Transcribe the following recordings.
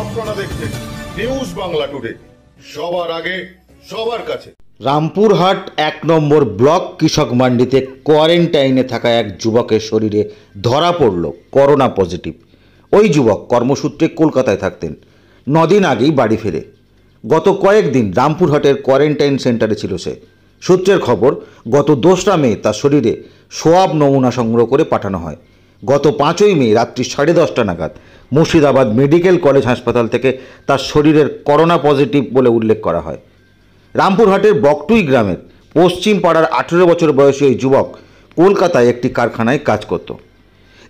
আপনারা দেখছেন news Bangla today সবার আগে, সবার কাছে। রামপুরহাট এক নম্বর ব্লক কৃষক মান্ডিতে কোয়ারেন্টাইনে থাকা এক যুবকের শরীরে ধরা পড়ল করোনা পজিটিভ। ওই যুবক কর্মসূত্রে কলকাতায় থাকতেন। নদিন আগেই বাড়ি ফেরে। গত কয়েকদিন রামপুরহাটের কোয়ারেন্টাইন সেন্টারে ছিল সে। সূত্রের খবর, গত দোসরা মে তার শরীরে সোয়াব নমুনা সংগ্রহ করে পাঠানো হয়। গত পাঁচই মে রাত্রি সাড়ে দশটা নাগাদ মুর্শিদাবাদ মেডিকেল কলেজ হাসপাতাল থেকে তার শরীরের করোনা পজিটিভ বলে উল্লেখ করা হয়। রামপুরহাটের বকটুই গ্রামের পশ্চিম পাড়ার আঠেরো বছর বয়সী ওই যুবক কলকাতায় একটি কারখানায় কাজ করত।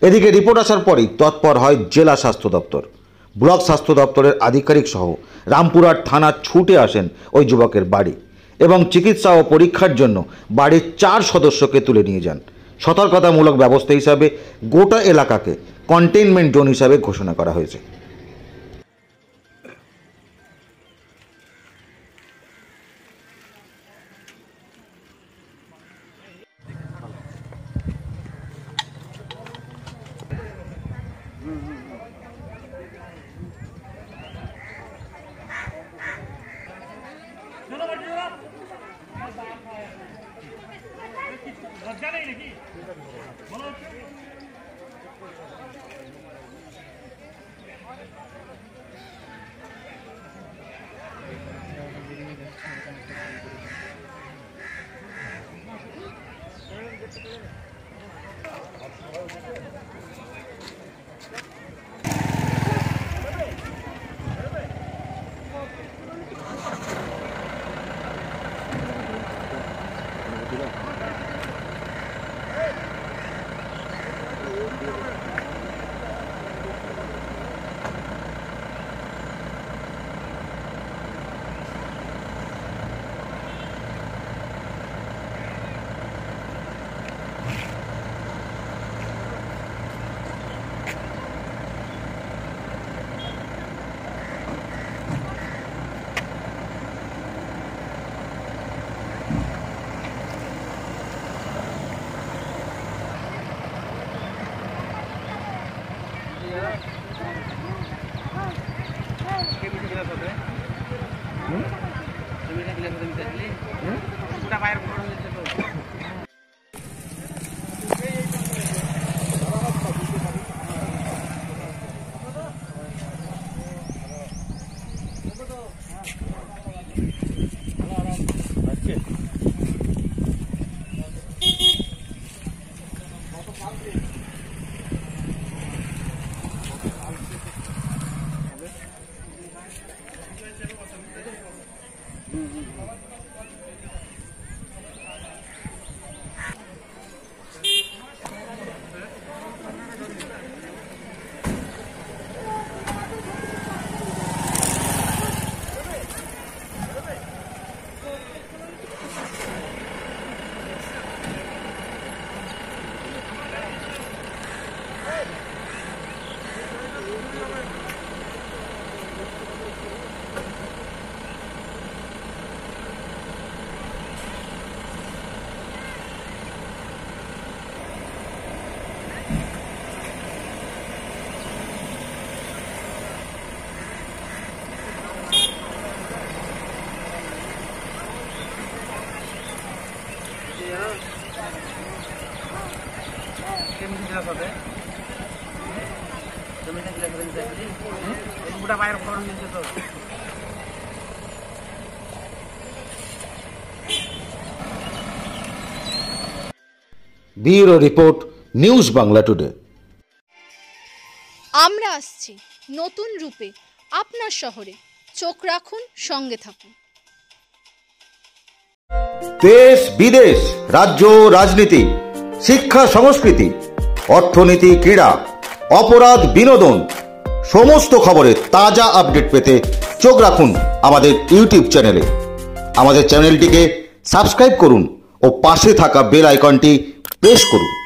এদিকে রিপোর্ট আসার পরেই তৎপর হয় জেলা স্বাস্থ্য দপ্তর। ব্লক স্বাস্থ্য দপ্তরের আধিকারিক সহ রামপুরহাট থানা ছুটে আসেন ওই যুবকের বাড়ি এবং চিকিৎসা ও পরীক্ষার জন্য বাড়ির চার সদস্যকে তুলে নিয়ে যান। সতর্কতামূলক ব্যবস্থা হিসাবে গোটা এলাকাকে কন্টেইনমেন্ট জোন হিসাবে ঘোষণা করা হয়েছে। জমিটা কিনা সাথে জমিটা কিনা সাথে মিটাইলে ওটা বাইরে পড়ে যেত 힘들어서 돼? Bureau bureau report news Bangla today আমরা আসছি নতুন রূপে আপনার শহরে। চোখ রাখুন সঙ্গে থাকুন। দেশ বিদেশ রাজ্য রাজনীতি শিক্ষা সংস্কৃতি অর্থনীতি ক্রীড়া অপরাধ বিনোদন। সমস্ত খবরের তাজা আপডেট পেতে চোখ রাখুন আমাদের ইউটিউব চ্যানেলে। আমাদের চ্যানেলটিকে সাবস্ক্রাইব করুন ও পাশে থাকা বেল আইকনটি প্রেস করুন।